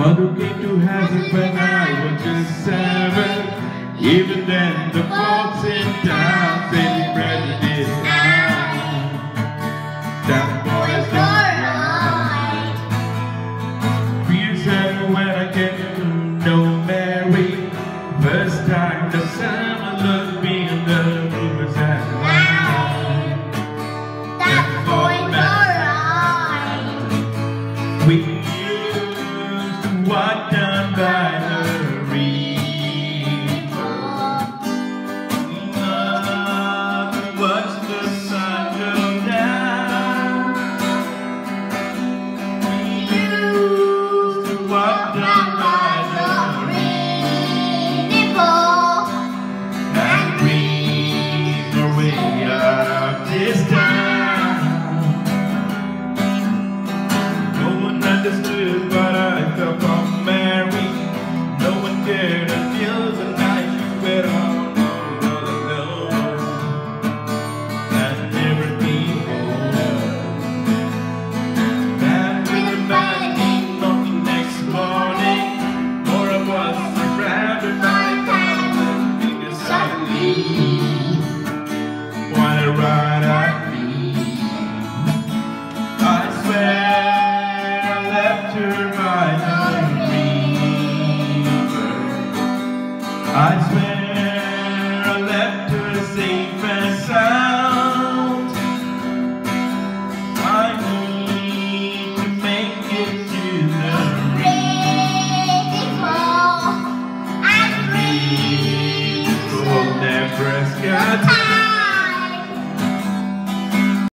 Father came to Hazard when I was just seven. Even then, the in town said he prejudice now. That boy's alright. Fear said when I get to know Mary, first time the summer looked understood what I felt from Mary. No one cared until the night you went on alone. And everything That really bad came on the next morning. More of surrounded by thousands ride by the. I swear I left her safe and sound. I need to make it to the